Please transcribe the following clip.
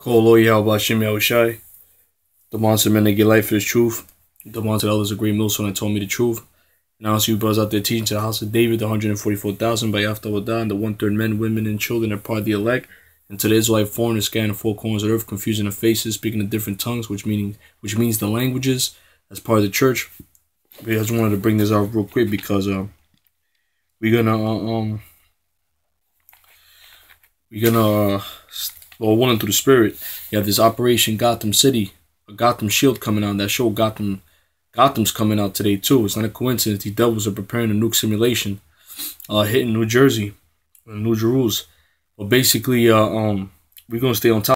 Kolo Yahweh Hashem Yahushai. The monster men that get life is truth. The monster elders a great millstone that told me the truth. And I also you brothers out there teaching to the house of David, the 144,000 by Yafta and the one third men, women, and children are part of the elect. And to the Israelite foreigners scanning the four corners of the earth, confusing the faces, speaking in different tongues, which meaning which means the languages as part of the church. But I just wanted to bring this out real quick because uh, we're gonna uh, um we're gonna uh, well one through the spirit. You have this Operation Gotham City, a Gotham Shield coming out. That show Gotham Gotham's coming out today too. It's not a coincidence. The devils are preparing a nuke simulation, uh, hitting New Jersey, New Jerusalem. But basically, uh, um, we're gonna stay on top.